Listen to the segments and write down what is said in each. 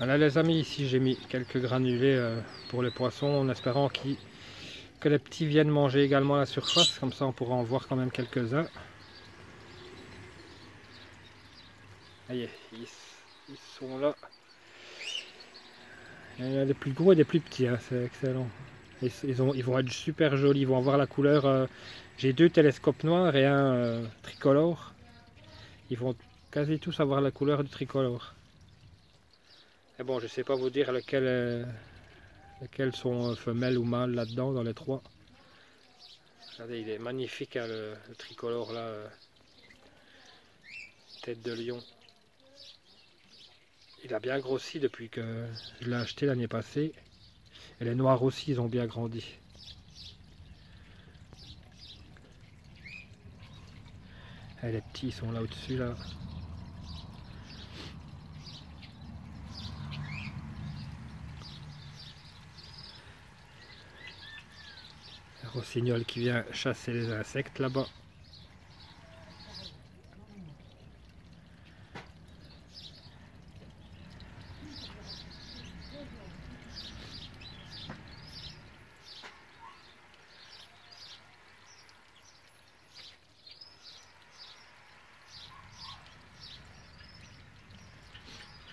Voilà les amis, ici j'ai mis quelques granulés euh, pour les poissons en espérant que les petits viennent manger également à la surface, comme ça on pourra en voir quand même quelques-uns. Voyez, ils, sont là. Il y a des plus gros et des plus petits, hein, c'est excellent. Ils, ils, vont être super jolis, ils vont avoir la couleur... Euh, j'ai deux télescopes noirs et un euh, tricolore. Ils vont quasi tous avoir la couleur du tricolore. Et bon, je sais pas vous dire lequel, euh, lesquels sont euh, femelles ou mâles là-dedans, dans les trois. Regardez, il est magnifique hein, le, tricolore là. Euh, tête de lion. Il a bien grossi depuis que je l'ai acheté l'année passée. Et les noirs aussi, ils ont bien grandi. Et les petits sont là au-dessus là. Rossignol qui vient chasser les insectes là-bas.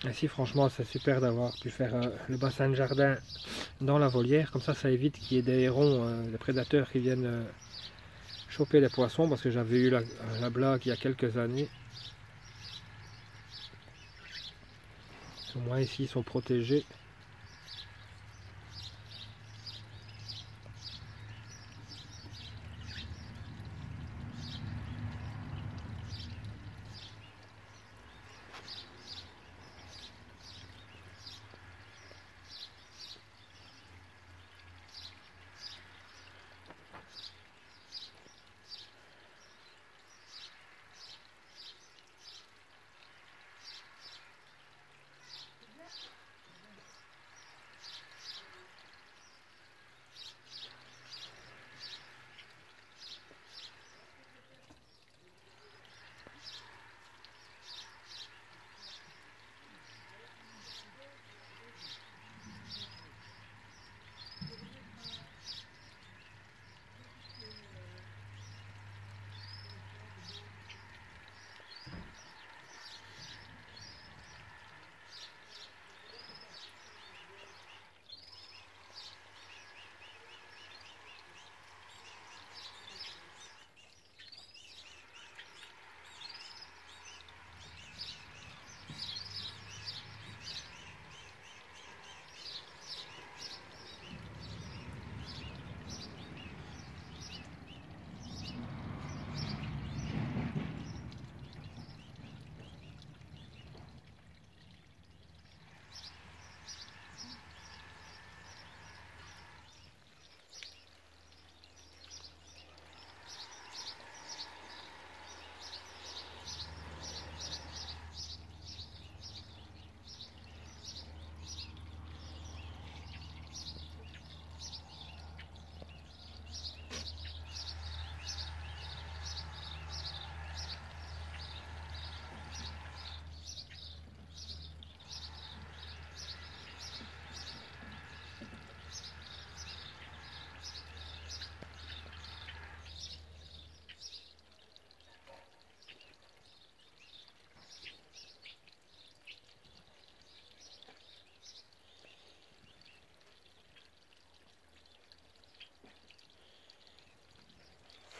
Ici franchement c'est super d'avoir pu faire euh, le bassin de jardin dans la volière, comme ça ça évite qu'il y ait des hérons, euh, des prédateurs qui viennent euh, choper les poissons parce que j'avais eu la, la, blague il y a quelques années. Au moins ici ils sont protégés.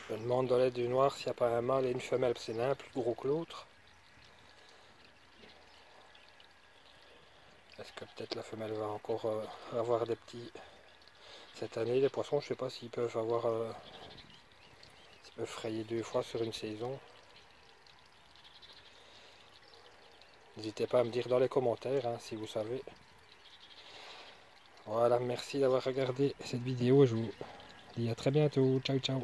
Je demande dans l'aide du noir s'il n'y a pas un mâle et une femelle, c'est l'un plus gros que l'autre. Est-ce que peut-être la femelle va encore euh, avoir des petits cette année Les poissons, je ne sais pas s'ils peuvent avoir... Euh, peuvent frayer deux fois sur une saison. N'hésitez pas à me dire dans les commentaires hein, si vous savez. Voilà, merci d'avoir regardé cette vidéo. Je vous dis à très bientôt. Ciao, ciao.